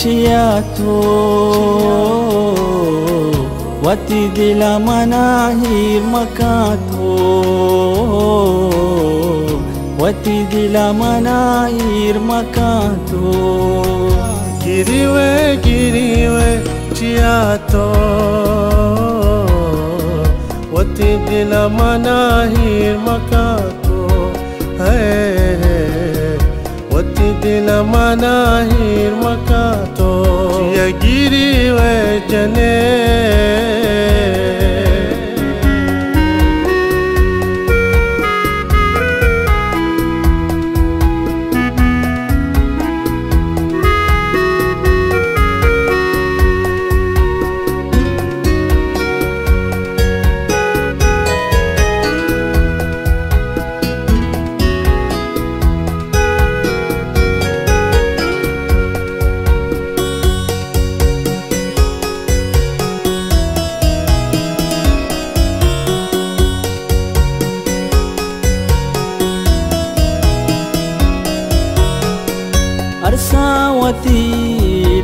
Chia तो वती दिला मना हीर मका तो वती दिला मना हीर मका तो गिरिवे गिरिवे चिया तो वती दिला मना हीर मका तो है dilamanahir makato Yagiri we jane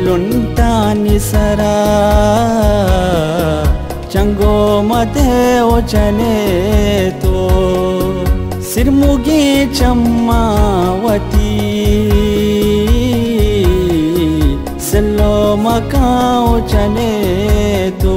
लुण्टानिसरा चो मते चने सिर्मुगी चम्मावती। सिल्लो मका चने तु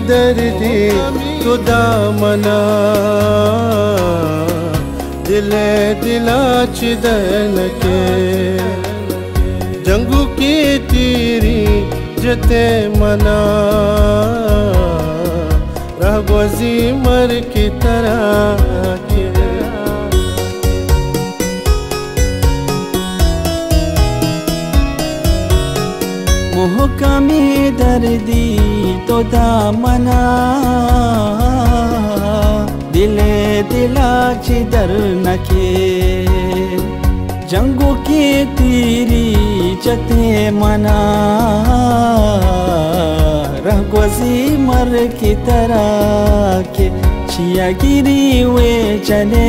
दर्दी खुदा मना दिले दिलाच दन के। जंगू की तीरी जते मना। रह मर की तरह। मोहकमी दर्दी तो दामना। दिले दिलाची दर नके। जंगू की तीरी चते मना। रघोजी मर की तरह के छिया गिरी वे चने।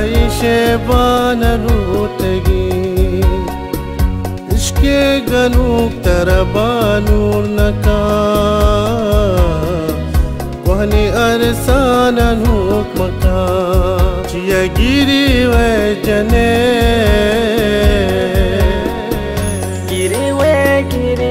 तराइशे बान रूतगी इश्के गनूक तरबानूर नका वह Mahni arsana nuk maka Cia giri we jane Giri we giri